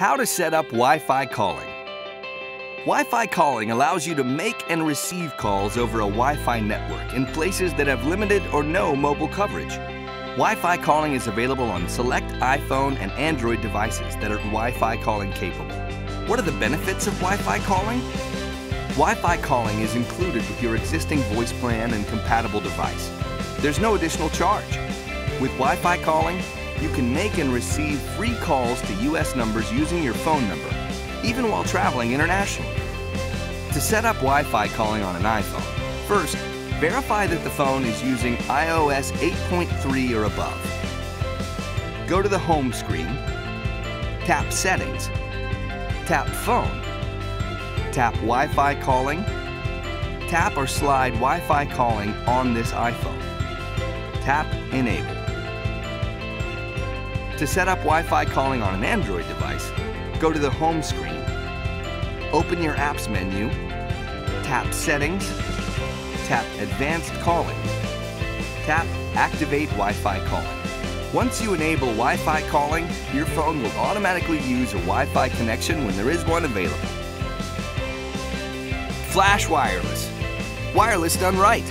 How to set up Wi-Fi calling. Wi-Fi calling allows you to make and receive calls over a Wi-Fi network in places that have limited or no mobile coverage. Wi-Fi calling is available on select iPhone and Android devices that are Wi-Fi calling capable. What are the benefits of Wi-Fi calling? Wi-Fi calling is included with your existing voice plan and compatible device. There's no additional charge. With Wi-Fi calling, you can make and receive free calls to US numbers using your phone number, even while traveling internationally. To set up Wi-Fi calling on an iPhone, first, verify that the phone is using iOS 8.3 or above. Go to the home screen, tap Settings, tap Phone, tap Wi-Fi calling, tap or slide Wi-Fi calling on this iPhone. Tap Enable. To set up Wi-Fi calling on an Android device, go to the home screen, open your Apps menu, tap Settings, tap Advanced Calling, tap Activate Wi-Fi Calling. Once you enable Wi-Fi calling, your phone will automatically use a Wi-Fi connection when there is one available. Flash Wireless. Wireless done right.